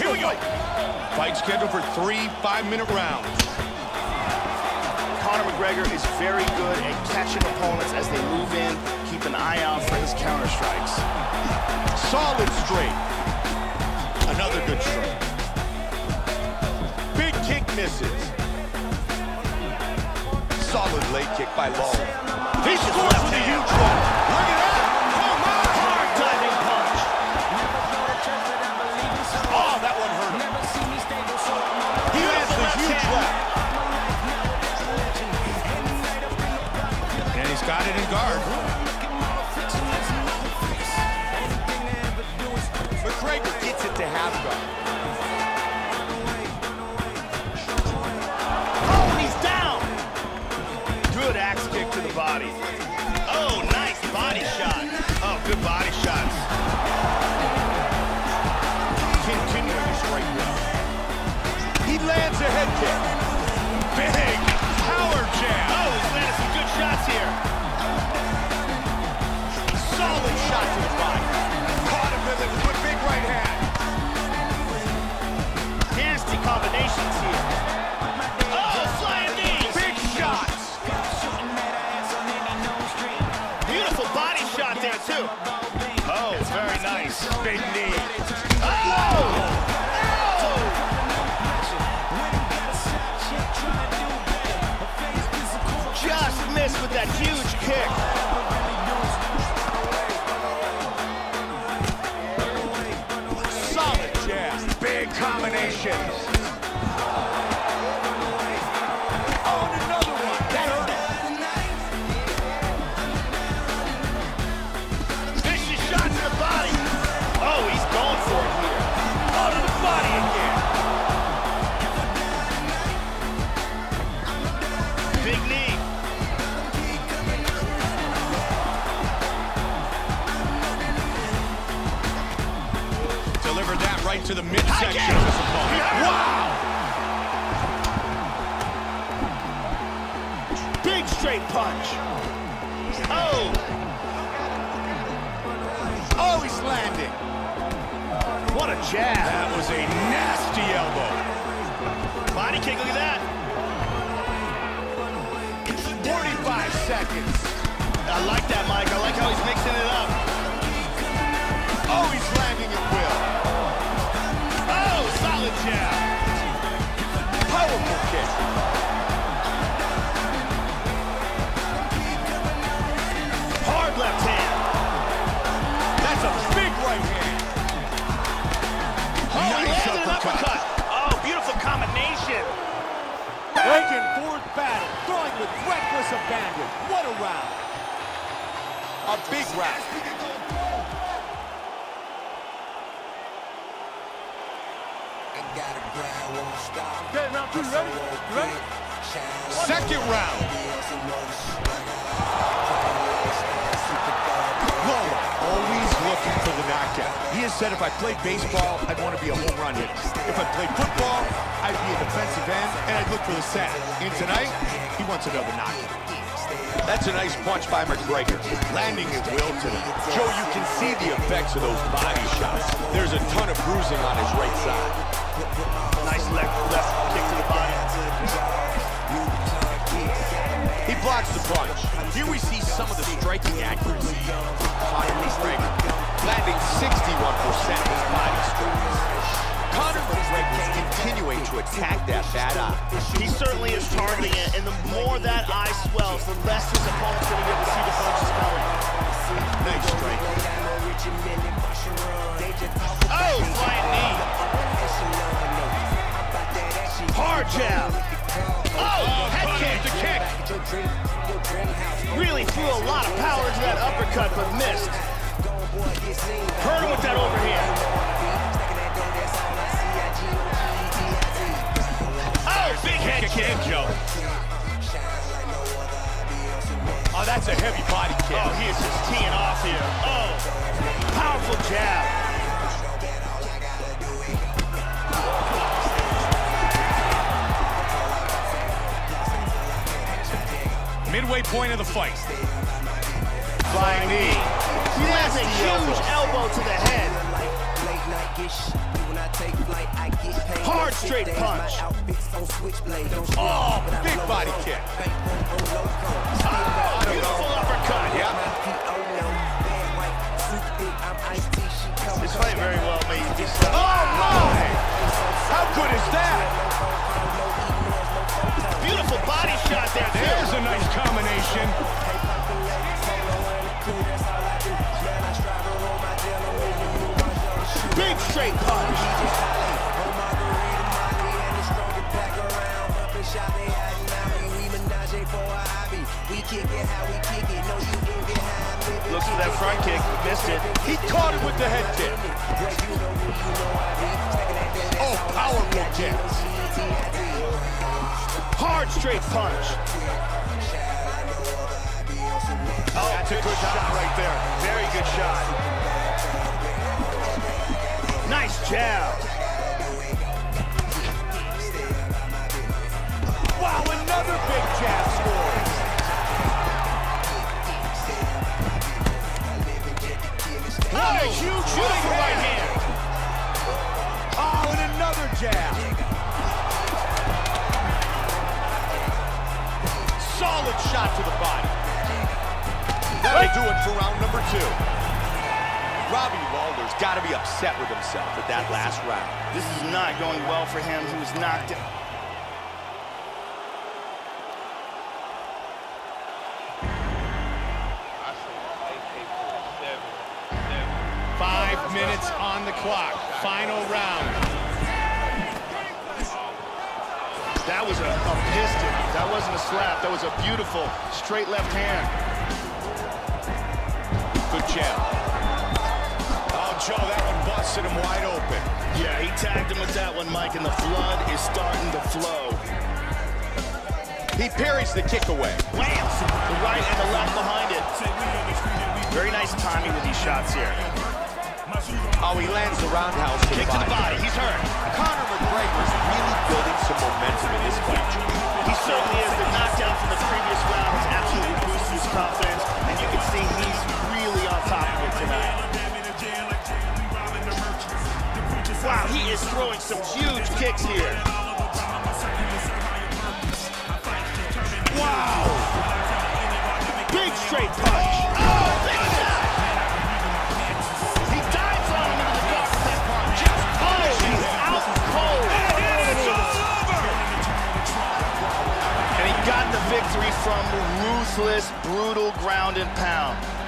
Here we go. Fight scheduled for three five-minute rounds. Conor McGregor is very good at catching opponents as they move in. Keep an eye out for his counter strikes. Solid straight. Another good strike. Big kick misses. Solid leg kick by Lawler. He Vicious scores left with a huge one. Got it in guard. McGregor gets it Combinations. Right to the midsection of his opponent. Wow! Big straight punch. Oh, Oh, he's landing. what a jab. That was a nasty elbow. Body kick, look at that. 45 seconds. I like that, Mike. I like how he's reckless abandon. What a round. A big round. Okay, round two, you ready? You ready? Second round. Lawler, always looking for the knockout. He has said if I played baseball, I'd want to be a home run hitter. If I played football, I'd be a defensive end, and I'd look for the sack. And tonight, he wants another knockout. That's a nice punch by McGregor. Landing at will tonight. Joe, you can see the effects of those body shots. There's a ton of bruising on his right side. Nice left, left kick to the body. Blocks the punch. Here we see some of the striking accuracy. Conor McGregor landing 61% of his body strikes. Conor McGregor is continuing to attack that bad eye. He certainly is targeting it, and the more that eye swells, the less his opponent's going to be able to see the punches coming. Nice strike. Oh, flying knee. Hard jab. Oh, head kick. The kick. Really threw a lot of power into that uppercut, but missed. Hurt him with that overhand. Point of the fight. Flying knee. He lands a huge elbow to the head. Hard straight punch. Oh, big body kick. Oh, beautiful uppercut. Yep. This fight very well may be Oh, my! How good is that? Beautiful body shot there, too. There's a nice combination. Big straight punch. Looks for that front kick, missed it. He caught it with the head kick. Oh, powerful kick. Hard straight punch. Oh, That's a good shot right there. very good shot. Nice jab. Shot to the body. That'll do it for round number two. Robbie Lawler's got to be upset with himself at that last round. This is not going well for him. He was knocked out. Five minutes on the clock. Final round. That was a, a piston. That wasn't a slap. That was a beautiful straight left hand. Good jab. Oh, Joe, that one busted him wide open. Yeah, he tagged him with that one, Mike, and the flood is starting to flow. He parries the kick away. Wham! The right and the left behind it. Very nice timing with these shots here. Oh, he lands the roundhouse to the Kick to the body. body. He's hurt. Conor McGregor's really building some momentum in this fight. He certainly is. The knockdown from the previous round has absolutely boosted his confidence, and you can see he's really on top of it tonight. Wow, he is throwing some huge kicks here. Wow! Big straight punch. Ruthless, brutal ground and pound.